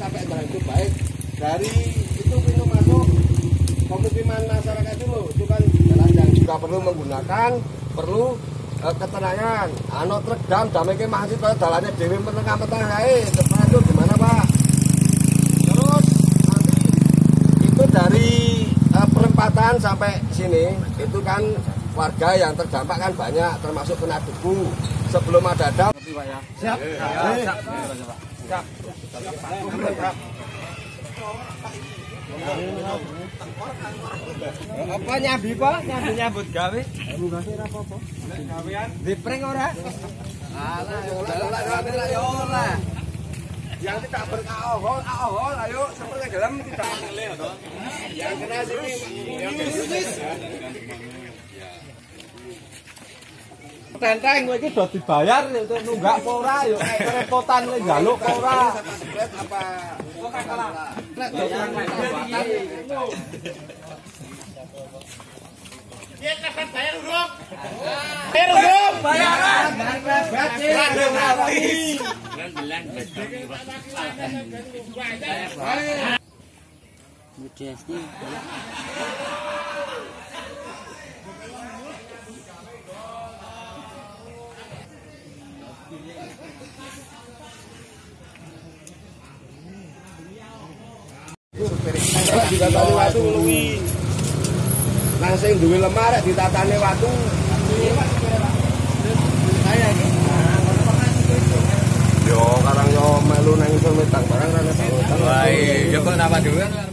capek jalan itu baik. Dari itu pintu masuk pemukiman masyarakat dulu itu kan jalan yang juga perlu menggunakan perlu eh, ketenangan. Ano truk dam damai ke mahasiswa jalannya dewi menengah hai depan itu gimana pak? Terus nanti itu dari eh, perempatan sampai sini itu kan warga yang terdampak kan banyak termasuk kena debu sebelum ada dam siap. Siap. siap. Apa nyambi pak? Nyambi nyambut gawe? Di prank ora? Yang tidak beralkohol, alkohol, ayo seperti dalam kita. Yang kena sini, yang Tenteng kowe iki do dibayar untuk nunggak apa ora yo kerepotan kowe njaluk apa? Ora? Sing duwe lemah Langsung duwe lemah rek ditatane watu. Lalu, lalu, lalu, lalu, lalu, lalu, lalu, lalu, lalu, lalu, lalu, lalu, lalu, lalu, lalu, lalu, lalu, iya kok napa dulu kan?